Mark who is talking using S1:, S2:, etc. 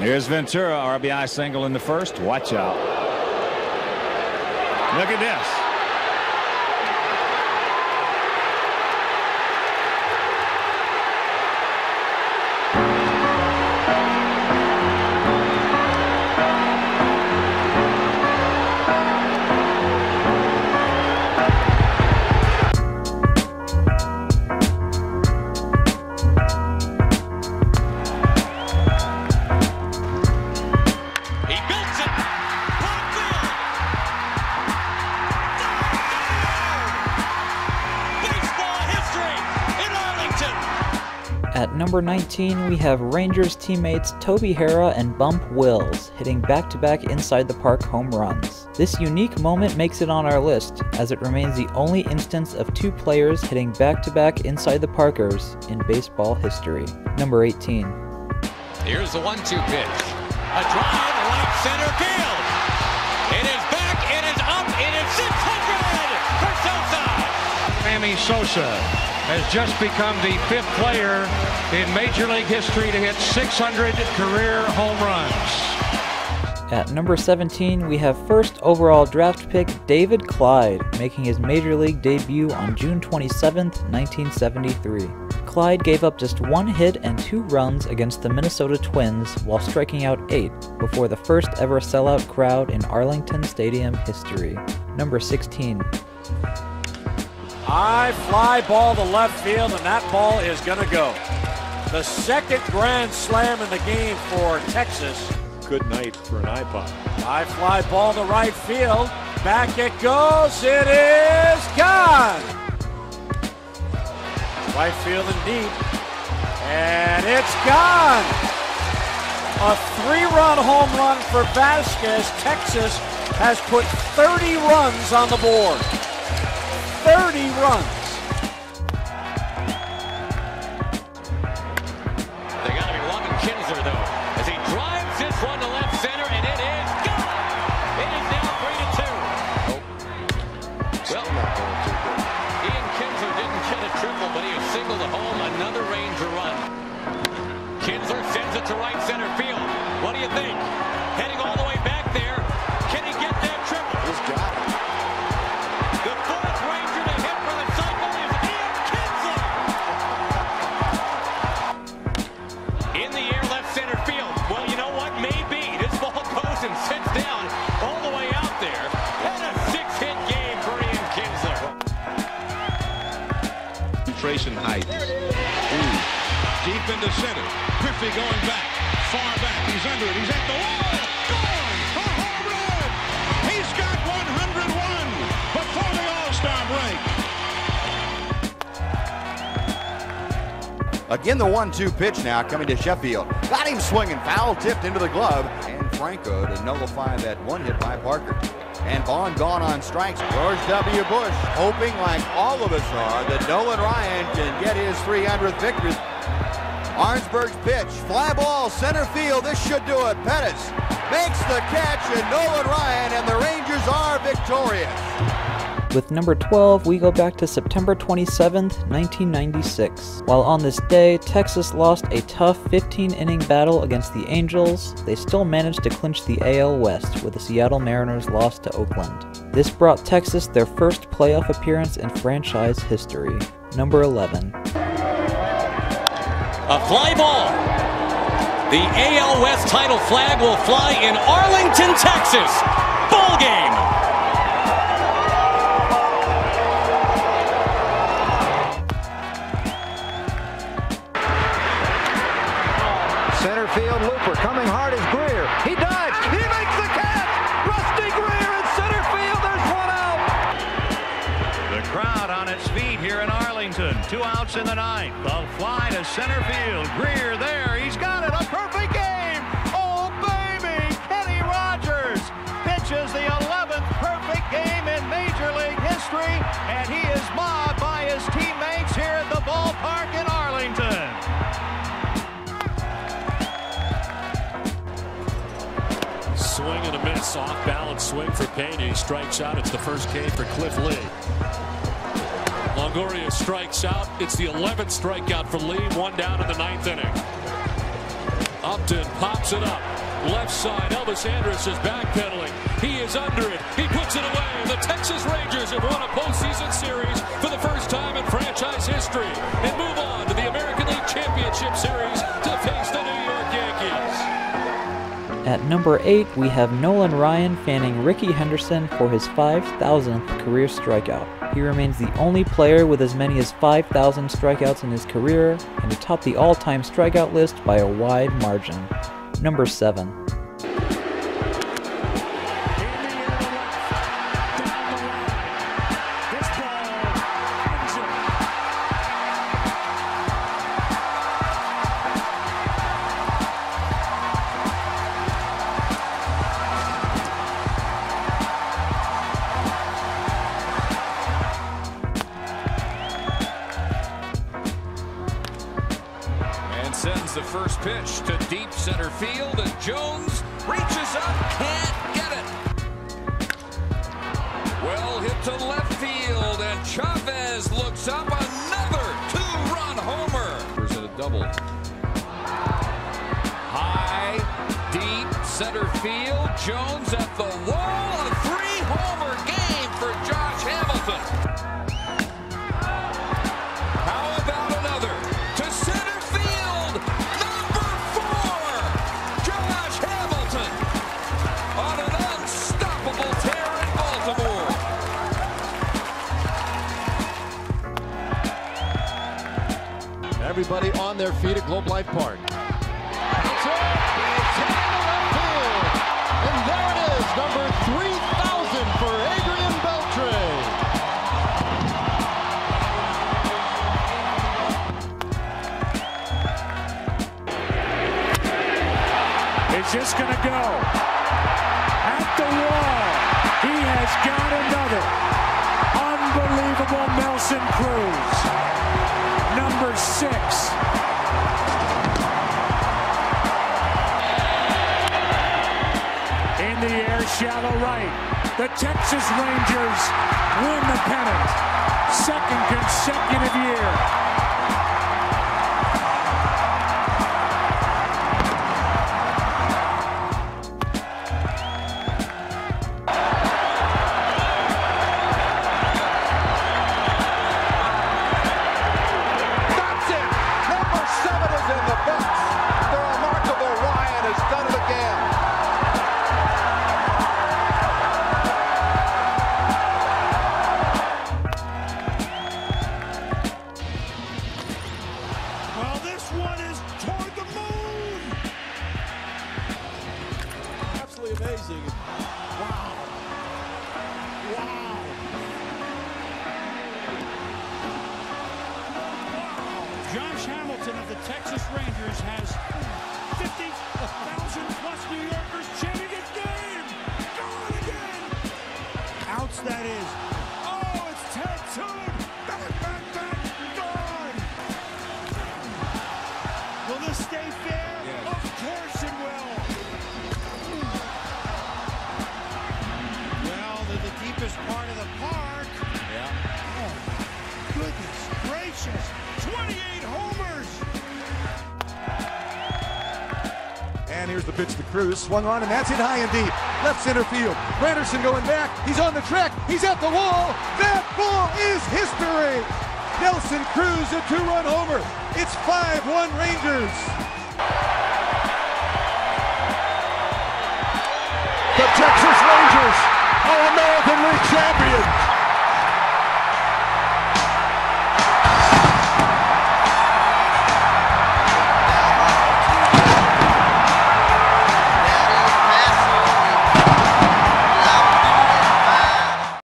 S1: Here's Ventura, RBI single in the first. Watch out. Look at this.
S2: At number 19, we have Rangers teammates Toby Harrah and Bump Wills hitting back to back inside the park home runs. This unique moment makes it on our list, as it remains the only instance of two players hitting back to back inside the Parkers in baseball history. Number 18.
S3: Here's the 1 2 pitch. A drive, right center field. It is back, it is up, it is 600 for Sosa.
S4: Sammy Sosa has just become the fifth player in Major League history to hit 600 career home runs.
S2: At number 17, we have first overall draft pick David Clyde, making his Major League debut on June 27, 1973. Clyde gave up just one hit and two runs against the Minnesota Twins while striking out eight before the first ever sellout crowd in Arlington Stadium history. Number 16.
S5: High fly ball to left field, and that ball is going to go. The second grand slam in the game for Texas.
S6: Good night for an iPod.
S5: High fly ball to right field. Back it goes. It is gone. Right field and deep. And it's gone. A three run home run for Vazquez. Texas has put 30 runs on the board. 30 runs.
S7: Deep into center. Griffey going back. Far back. He's under it. He's at the wall. Gone. A home run. He's got 101 before the All-Star break.
S8: Again, the one-two pitch now coming to Sheffield. Got him swinging, foul tipped into the glove, and Franco to nullify that one hit by Parker. And Vaughn gone on strikes. George W. Bush hoping, like all of us are, that Nolan Ryan can get his 300th victory. Arnsberg's pitch, fly ball, center field. This should do it. Pettis makes the catch, and Nolan Ryan and the Rangers are victorious.
S2: With number 12, we go back to September 27, 1996. While on this day, Texas lost a tough 15 inning battle against the Angels, they still managed to clinch the AL West with the Seattle Mariners' loss to Oakland. This brought Texas their first playoff appearance in franchise history. Number 11.
S3: A fly ball. The AL West title flag will fly in Arlington, Texas. Ball game.
S9: Coming hard is Greer. He dives. He makes the catch. Rusty Greer in center field. There's one out.
S4: The crowd on its feet here in Arlington. Two outs in the ninth. The fly to center field. Greer there. He's got it. A perfect game. Oh, baby. Kenny Rogers pitches the 11th perfect game in Major League history,
S10: miss. Balance swing for Pena. He strikes out. It's the first K for Cliff Lee. Longoria strikes out. It's the 11th strikeout for Lee. One down in the ninth inning. Upton pops it up. Left side, Elvis Andrus is backpedaling. He is under it. He puts it away. The Texas Rangers have won a postseason series for the first time in franchise history and move on to the American League Championship Series
S2: At number 8, we have Nolan Ryan fanning Rickey Henderson for his 5,000th career strikeout. He remains the only player with as many as 5,000 strikeouts in his career and atop the all time strikeout list by a wide margin. Number 7.
S3: The first pitch to deep center field, and Jones reaches up, can't get it. Well hit to left field, and Chavez looks up, another two-run homer. It a double? High, deep center field, Jones at the wall, a three-homer game for Josh Hamilton. On
S11: their feet at Globe Life Park. And there it is, number 3,000 for Adrian Beltre.
S12: Is this going to go? At the wall. He has got another. Unbelievable Nelson Cruz. Number six. In the air, shallow right. The Texas Rangers win the pennant. Second consecutive year. Hamilton of the Texas Rangers has 50,000 plus New Yorkers chanting his name. Gone again. Outs that is. The
S11: pitch to Cruz. Swung on, and that's it high and deep. Left center field. Granderson going back. He's on the track. He's at the wall. That ball is history. Nelson Cruz, a two-run homer. It's 5-1 Rangers.